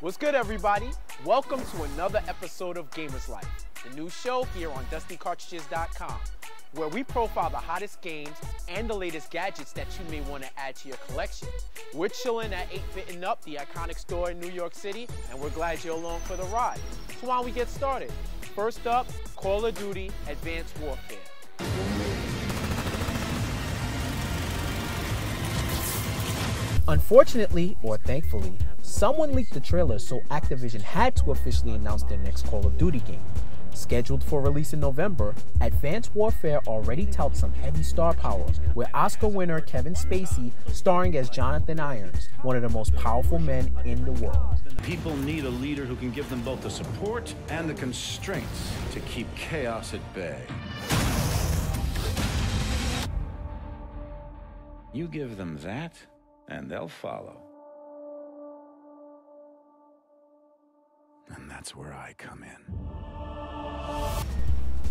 What's good, everybody? Welcome to another episode of Gamers Life, the new show here on DustyCartridges.com, where we profile the hottest games and the latest gadgets that you may want to add to your collection. We're chilling at 8-Bit and Up, the iconic store in New York City, and we're glad you're along for the ride. So why don't we get started? First up, Call of Duty Advanced Warfare. Unfortunately, or thankfully, someone leaked the trailer so Activision had to officially announce their next Call of Duty game. Scheduled for release in November, Advanced Warfare already touts some heavy star power, with Oscar winner Kevin Spacey starring as Jonathan Irons, one of the most powerful men in the world. People need a leader who can give them both the support and the constraints to keep chaos at bay. You give them that, and they'll follow. And that's where I come in.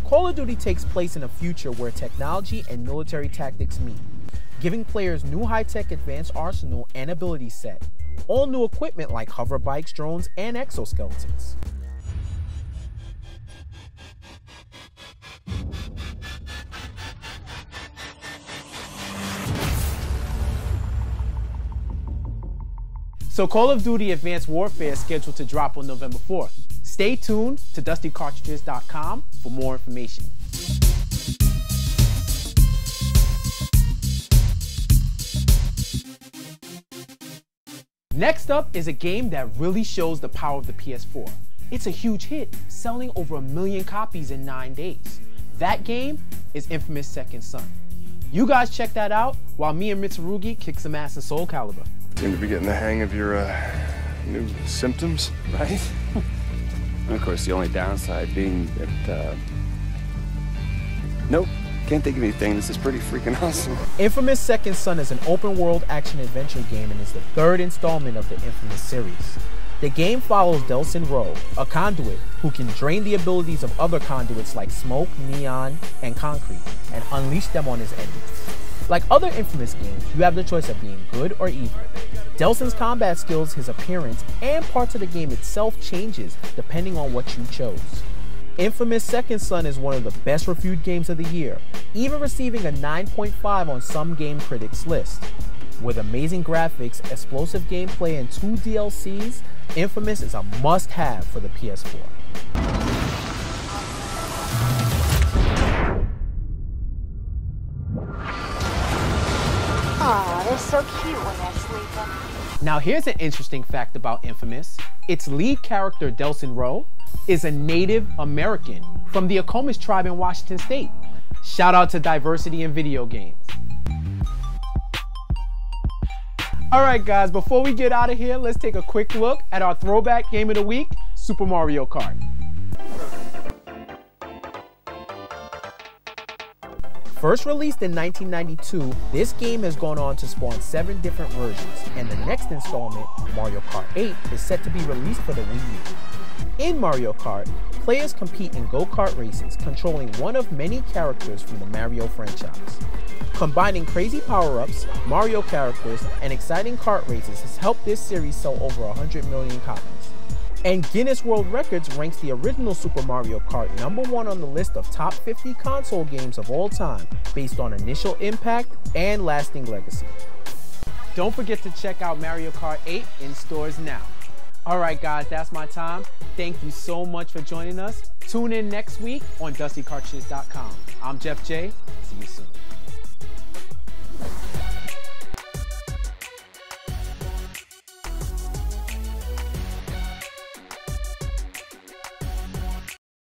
Call of Duty takes place in a future where technology and military tactics meet, giving players new high-tech advanced arsenal and ability set, all new equipment like hover bikes, drones, and exoskeletons. So Call of Duty Advanced Warfare is scheduled to drop on November 4th. Stay tuned to DustyCartridges.com for more information. Next up is a game that really shows the power of the PS4. It's a huge hit, selling over a million copies in nine days. That game is Infamous Second Son. You guys check that out while me and Mitsurugi kick some ass in Soul Calibur. Seem to be getting the hang of your uh, new symptoms. right? and of course, the only downside being that, uh, nope, can't think of anything. This is pretty freaking awesome. Infamous Second Son is an open world action adventure game and is the third installment of the Infamous series. The game follows Delsin Rowe, a conduit who can drain the abilities of other conduits like smoke, neon, and concrete, and unleash them on his enemies. Like other Infamous games, you have the choice of being good or evil. Delsin's combat skills, his appearance, and parts of the game itself changes depending on what you chose. Infamous Second Son is one of the best reviewed games of the year, even receiving a 9.5 on some game critics list. With amazing graphics, explosive gameplay, and two DLCs, Infamous is a must-have for the PS4. So cute when they're sleeping. Now here's an interesting fact about Infamous. Its lead character, Delsin Rowe, is a Native American from the Akomish tribe in Washington State. Shout out to diversity in video games. All right, guys, before we get out of here, let's take a quick look at our throwback game of the week, Super Mario Kart. First released in 1992, this game has gone on to spawn seven different versions, and the next installment, Mario Kart 8, is set to be released for the Wii U. In Mario Kart, players compete in go-kart races, controlling one of many characters from the Mario franchise. Combining crazy power-ups, Mario characters, and exciting kart races has helped this series sell over 100 million copies. And Guinness World Records ranks the original Super Mario Kart number one on the list of top 50 console games of all time, based on initial impact and lasting legacy. Don't forget to check out Mario Kart 8 in stores now. All right, guys, that's my time. Thank you so much for joining us. Tune in next week on DustyCartridges.com. I'm Jeff J. See you soon.